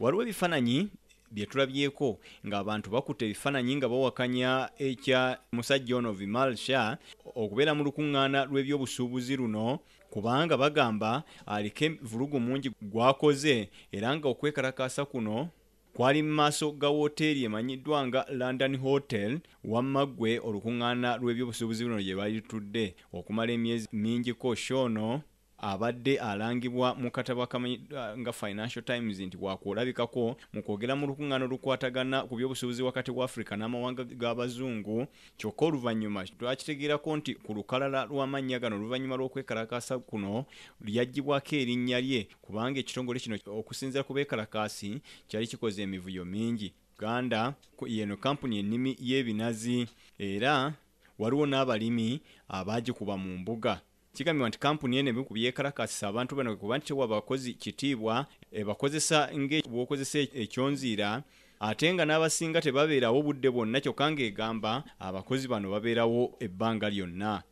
waliwo ebifaananyi bye tulabyeko ng'abantu bakutte ebifaananyi nga bawakanya ekya musajja ono vimal shah okubeera mu lukuŋŋaana lw'ebyobusuubuzi luno kubanga bagamba aliko vulugu mungi gwakoze era nga okwekalakaasa kuno kwali mu maaso ga wooteeri emanyiddwa nga london hotel wamma ggwe olukuŋŋaana lw'ebyobusuubuzi buno gye bali tutudde okumala emyezi mingiko shono abadde alangibwa mu katabo akamanyiddwa nga financial times nti wakuolabikako mu kwogera mu lukuŋŋaana olukwatagana ku byobusuubuzi wakati wa afirika n'amawanga g'abazungu kyokka oluvannyuma twakitegeerako nti ku lukalala lw'amannya gano oluvannyuma lw'okwekalakaasa kuno lyaggyibwako erinnya lye kubanga ekitongole kino okusinziira ku beekalakaasi kyali kikoze emivuyo mingi. Uganda yeno kampuni ennimi y'ebinazi era waliwo n'abalimi abaagikuba mu mbuga kigambibwa nti kampuni eno ebimu ku byekalakasisa abantu bano kuba nti tewa abakozi kitiibwa ebakozesa ng'obwokozesa ekyonziira ate nga n'abasinga tebabeerawo budde bwonna kyokka ng'egamba abakozi bano babeerawo ebbanga lyonna